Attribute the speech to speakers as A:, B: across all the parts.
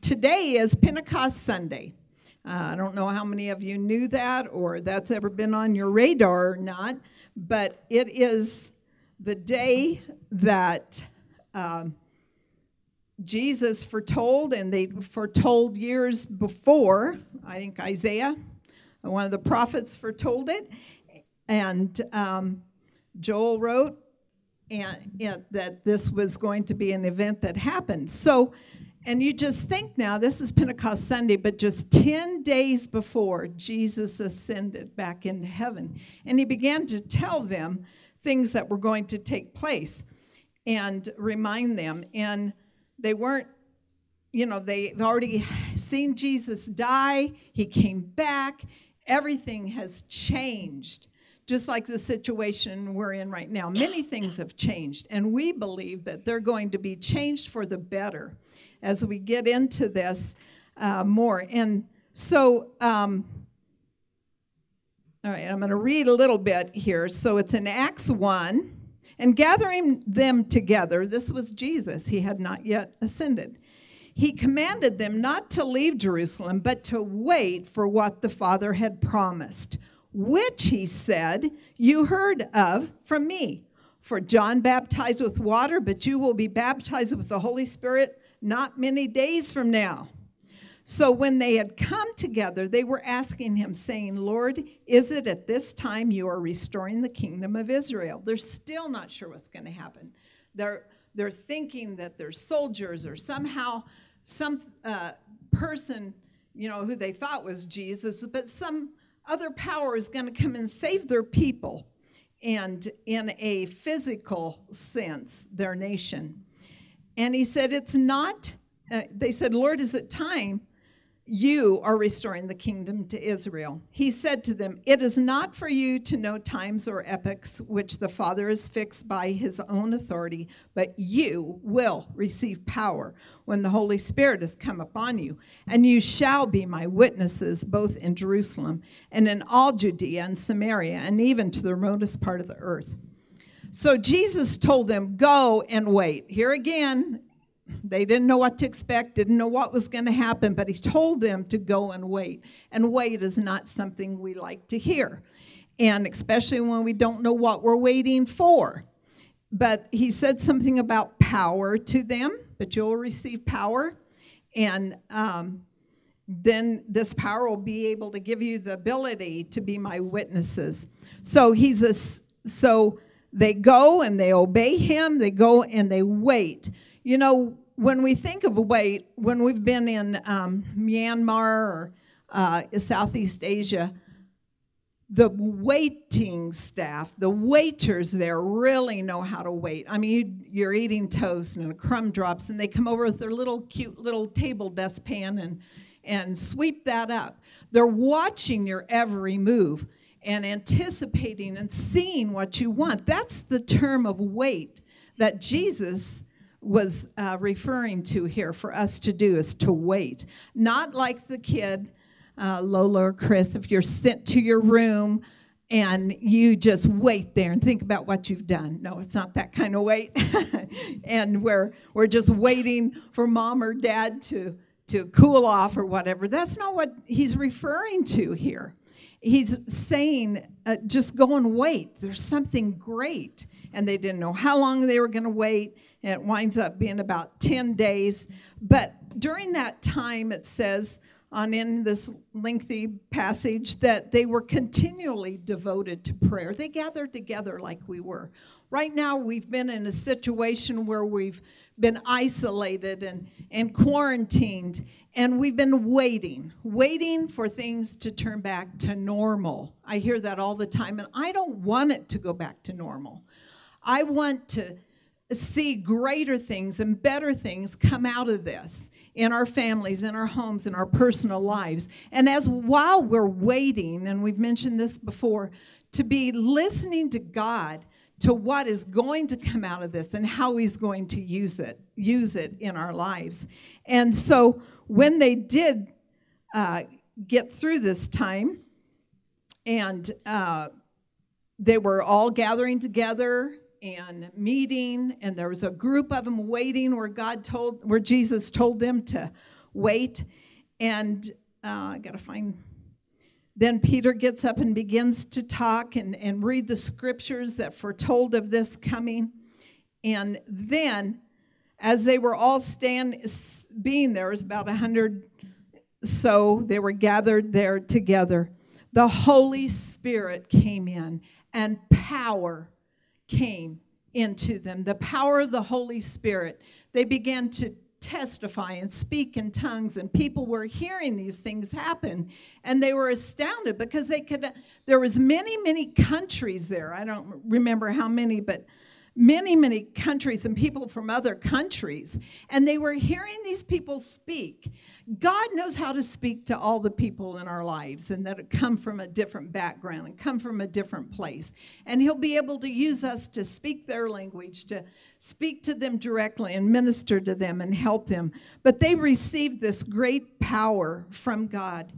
A: today is Pentecost Sunday. Uh, I don't know how many of you knew that or that's ever been on your radar or not, but it is the day that um, Jesus foretold, and they foretold years before. I think Isaiah, one of the prophets, foretold it. And um, Joel wrote and, and that this was going to be an event that happened. So, and you just think now, this is Pentecost Sunday, but just 10 days before Jesus ascended back into heaven. And he began to tell them things that were going to take place and remind them. And they weren't, you know, they've already seen Jesus die, he came back, everything has changed just like the situation we're in right now. Many things have changed, and we believe that they're going to be changed for the better as we get into this uh, more. And so, um, all right, I'm going to read a little bit here. So it's in Acts 1. And gathering them together, this was Jesus, he had not yet ascended. He commanded them not to leave Jerusalem, but to wait for what the Father had promised which he said, You heard of from me. For John baptized with water, but you will be baptized with the Holy Spirit not many days from now. So when they had come together, they were asking him, saying, Lord, is it at this time you are restoring the kingdom of Israel? They're still not sure what's going to happen. They're, they're thinking that they're soldiers or somehow some uh, person, you know, who they thought was Jesus, but some other power is going to come and save their people and in a physical sense their nation. And he said it's not uh, they said lord is it time you are restoring the kingdom to Israel. He said to them, It is not for you to know times or epochs which the Father has fixed by his own authority, but you will receive power when the Holy Spirit has come upon you. And you shall be my witnesses both in Jerusalem and in all Judea and Samaria and even to the remotest part of the earth. So Jesus told them, Go and wait. Here again, they didn't know what to expect, didn't know what was going to happen, but he told them to go and wait. And wait is not something we like to hear, and especially when we don't know what we're waiting for. But he said something about power to them, but you'll receive power. And um, then this power will be able to give you the ability to be my witnesses. So he's a, so they go and they obey him, they go and they wait. You know, when we think of wait, when we've been in um, Myanmar or uh, Southeast Asia, the waiting staff, the waiters there really know how to wait. I mean, you, are eating toast and a crumb drops, and they come over with their little cute little table dustpan and, and sweep that up. They're watching your every move and anticipating and seeing what you want. That's the term of wait that Jesus was uh, referring to here for us to do is to wait. Not like the kid, uh, Lola or Chris, if you're sent to your room and you just wait there and think about what you've done. No, it's not that kind of wait. and we're, we're just waiting for mom or dad to, to cool off or whatever. That's not what he's referring to here. He's saying, uh, just go and wait. There's something great. And they didn't know how long they were going to wait and it winds up being about 10 days. But during that time, it says on in this lengthy passage that they were continually devoted to prayer. They gathered together like we were. Right now, we've been in a situation where we've been isolated and, and quarantined, and we've been waiting, waiting for things to turn back to normal. I hear that all the time, and I don't want it to go back to normal. I want to see greater things and better things come out of this in our families, in our homes, in our personal lives. And as while we're waiting, and we've mentioned this before, to be listening to God to what is going to come out of this and how he's going to use it, use it in our lives. And so when they did uh, get through this time, and uh, they were all gathering together and meeting, and there was a group of them waiting where God told, where Jesus told them to wait. And uh, I got to find. Then Peter gets up and begins to talk and, and read the scriptures that foretold of this coming. And then, as they were all stand, being there, was about a hundred so they were gathered there together. The Holy Spirit came in and power came into them. The power of the Holy Spirit. They began to testify and speak in tongues and people were hearing these things happen and they were astounded because they could there was many many countries there i don't remember how many but many many countries and people from other countries and they were hearing these people speak God knows how to speak to all the people in our lives and that come from a different background and come from a different place. And He'll be able to use us to speak their language, to speak to them directly and minister to them and help them. But they received this great power from God.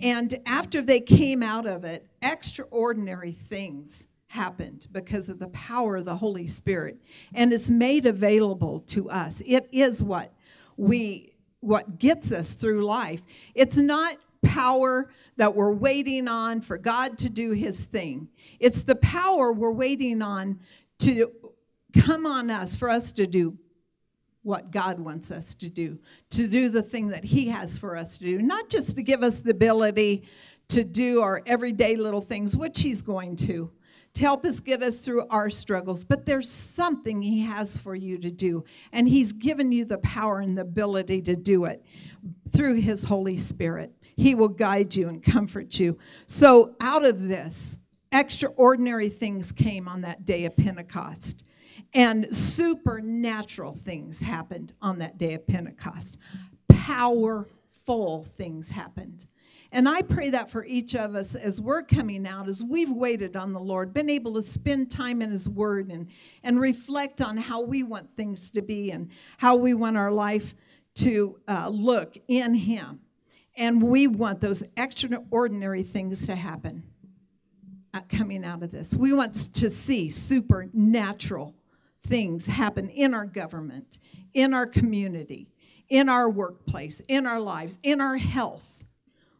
A: And after they came out of it, extraordinary things happened because of the power of the Holy Spirit. And it's made available to us. It is what we what gets us through life. It's not power that we're waiting on for God to do his thing. It's the power we're waiting on to come on us for us to do what God wants us to do, to do the thing that he has for us to do, not just to give us the ability to do our everyday little things, which he's going to, to help us get us through our struggles. But there's something He has for you to do, and He's given you the power and the ability to do it through His Holy Spirit. He will guide you and comfort you. So, out of this, extraordinary things came on that day of Pentecost. And supernatural things happened on that day of Pentecost. Powerful things happened. And I pray that for each of us as we're coming out, as we've waited on the Lord, been able to spend time in His Word and, and reflect on how we want things to be and how we want our life to uh, look in Him. And we want those extraordinary things to happen uh, coming out of this. We want to see supernatural things happen in our government, in our community, in our workplace, in our lives, in our health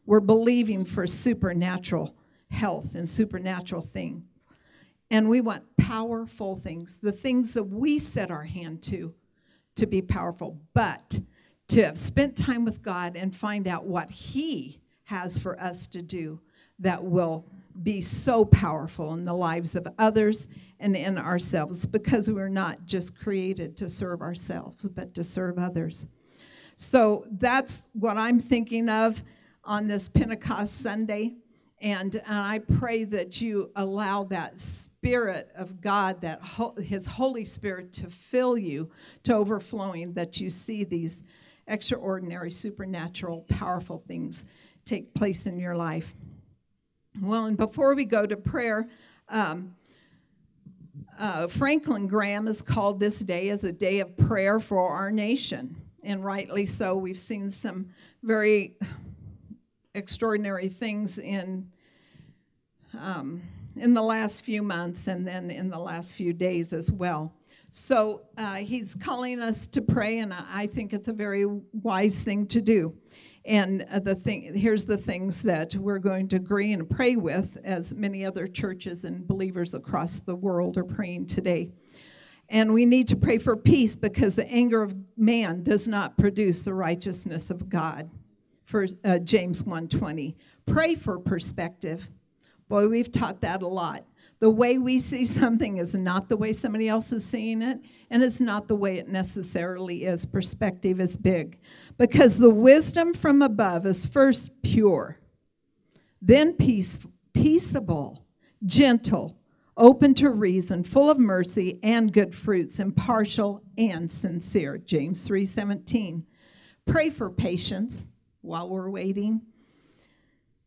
A: we're believing for supernatural health and supernatural thing. And we want powerful things, the things that we set our hand to, to be powerful. But to have spent time with God and find out what He has for us to do that will be so powerful in the lives of others and in ourselves because we're not just created to serve ourselves, but to serve others. So that's what I'm thinking of on this Pentecost Sunday. And, I pray that you allow that Spirit of God, that ho- His Holy Spirit, to fill you to overflowing, that you see these extraordinary, supernatural, powerful things take place in your life. Well, and before we go to prayer, um, uh, Franklin Graham has called this day as a day of prayer for our nation. And rightly so. We've seen some very extraordinary things in um, in the last few months and then in the last few days as well. So uh, he's calling us to pray, and I think it's a very wise thing to do. And uh, the thing here's the things that we're going to agree and pray with, as many other churches and believers across the world are praying today. And we need to pray for peace because the anger of man does not produce the righteousness of God for uh, James 1:20. Pray for perspective. Boy, we've taught that a lot. The way we see something is not the way somebody else is seeing it, and it's not the way it necessarily is. Perspective is big. Because the wisdom from above is first pure, then peace, peaceable, gentle, open to reason, full of mercy and good fruits, impartial and sincere. James 3:17. Pray for patience while we're waiting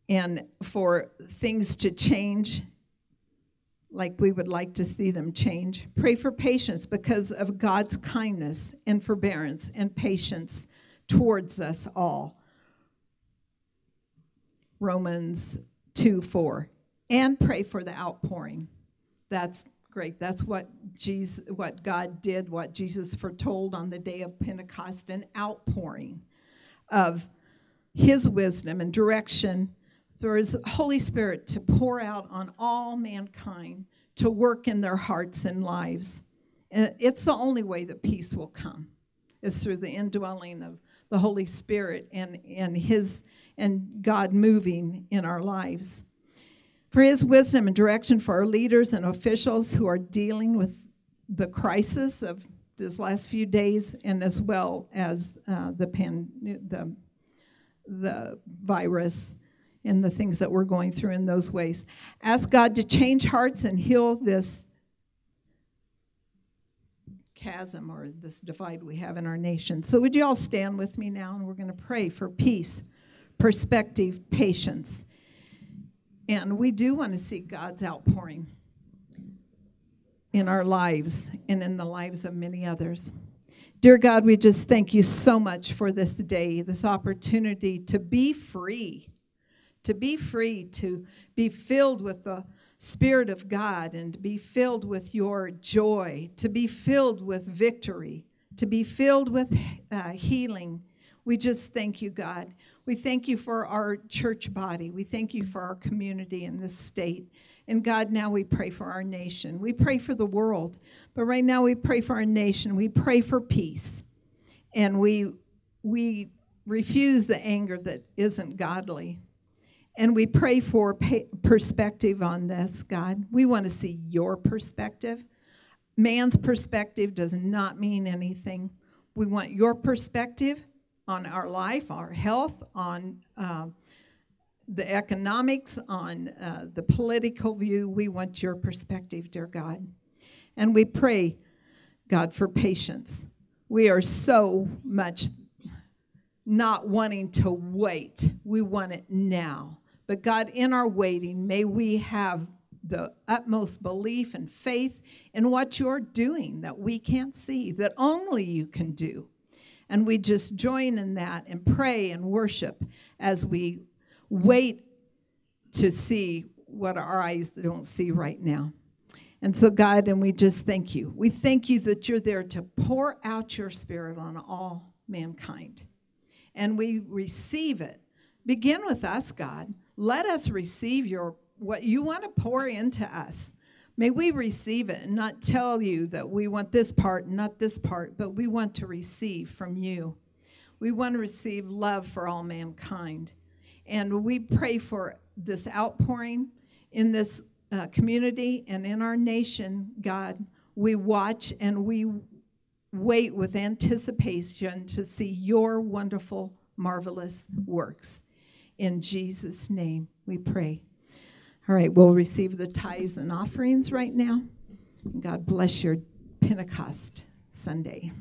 A: and for things to change like we would like to see them change. Pray for patience because of God's kindness and forbearance and patience towards us all. Romans 2 4. And pray for the outpouring. That's great. That's what Jesus what God did, what Jesus foretold on the day of Pentecost, an outpouring of His wisdom and direction through His Holy Spirit to pour out on all mankind to work in their hearts and lives. And it's the only way that peace will come is through the indwelling of the Holy Spirit and, and His and God moving in our lives. For His wisdom and direction for our leaders and officials who are dealing with the crisis of these last few days, and as well as uh, the pan, the the virus and the things that we're going through in those ways. Ask God to change hearts and heal this chasm or this divide we have in our nation. So, would you all stand with me now? And we're going to pray for peace, perspective, patience. And we do want to see God's outpouring in our lives and in the lives of many others. Dear God, we just thank you so much for this day, this opportunity to be free, to be free, to be filled with the Spirit of God and to be filled with your joy, to be filled with victory, to be filled with uh, healing. We just thank you, God. We thank you for our church body. We thank you for our community in this state. And God, now we pray for our nation. We pray for the world, but right now we pray for our nation. We pray for peace. And we we refuse the anger that isn't godly. And we pray for perspective on this, God. We want to see your perspective. Man's perspective does not mean anything. We want your perspective on our life, our health, on uh, the economics, on uh, the political view. We want your perspective, dear God. And we pray, God, for patience. We are so much not wanting to wait, we want it now. But God, in our waiting, may we have the utmost belief and faith in what you're doing that we can't see, that only you can do. And we just join in that and pray and worship as we wait to see what our eyes don't see right now. And so, God, and we just thank you. We thank you that you're there to pour out your spirit on all mankind. And we receive it. Begin with us, God. Let us receive your what you want to pour into us. May we receive it and not tell you that we want this part not this part, but we want to receive from you. We want to receive love for all mankind. And we pray for this outpouring in this uh, community and in our nation, God. We watch and we wait with anticipation to see your wonderful, marvelous works. In Jesus' name we pray. All right, we'll receive the tithes and offerings right now. God bless your Pentecost Sunday.